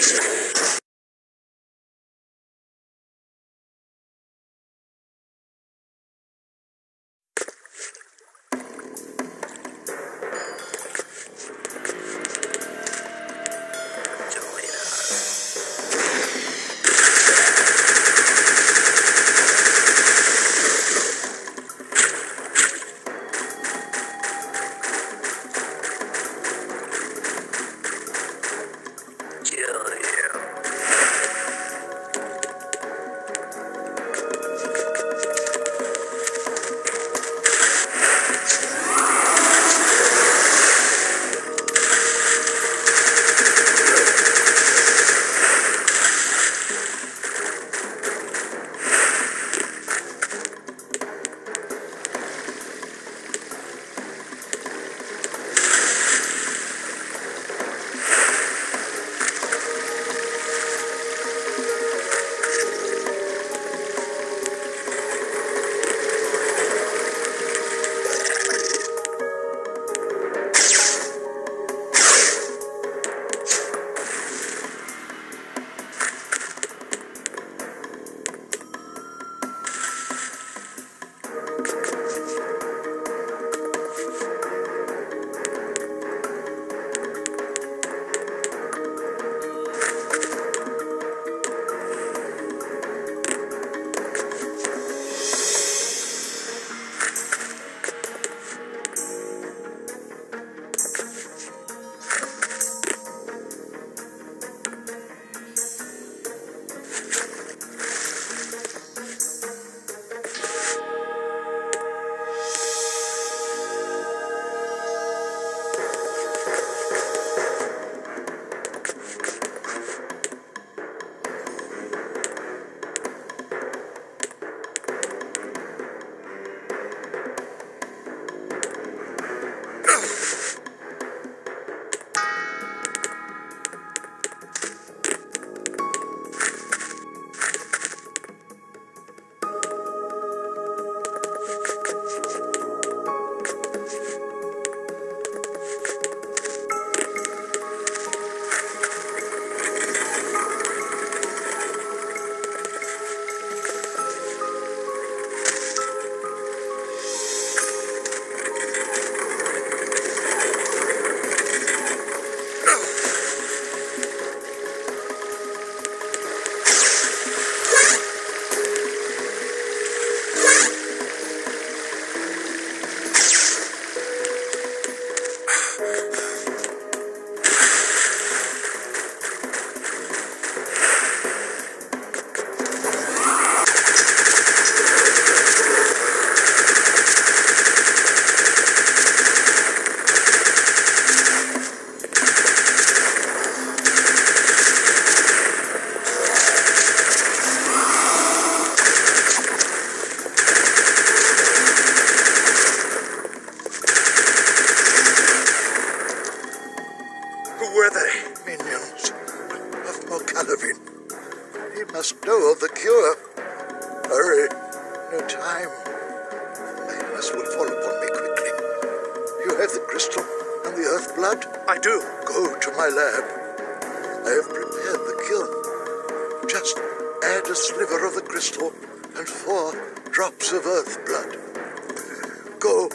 Were they? Minions of Morcalavin. He must know of the cure. Hurry. No time. My Highness will fall upon me quickly. You have the crystal and the earth blood? I do. Go to my lab. I have prepared the cure. Just add a sliver of the crystal and four drops of earth blood. Go.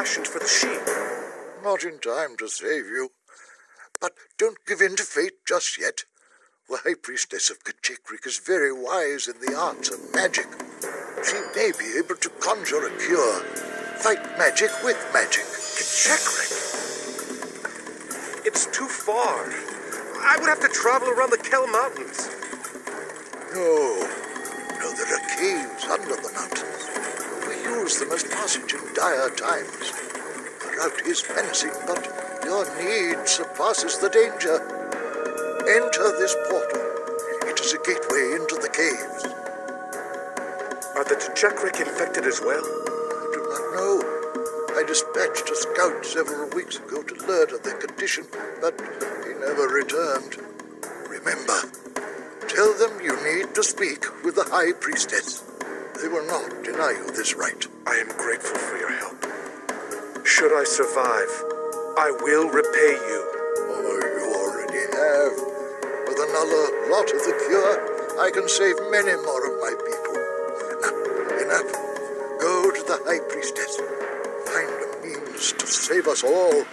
For the she? Not in time to save you. But don't give in to fate just yet. The High Priestess of T'chekrik is very wise in the arts of magic. She may be able to conjure a cure. Fight magic with magic. T'chekrik? It's too far. I would have to travel around the Kel Mountains. No. No, there are caves under the mountains. Them as passage in dire times. The route is menacing, but your need surpasses the danger. Enter this portal. It is a gateway into the caves. Are the T'chekrik infected as well? I do not know. I dispatched a scout several weeks ago to learn of their condition, but he never returned. Remember, tell them you need to speak with the High Priestess. They will not deny you this right. I am grateful for your help. Should I survive, I will repay you. Oh, you already have. With another lot of the cure, I can save many more of my people. Now, enough. Go to the High Priestess. Find a means to save us all.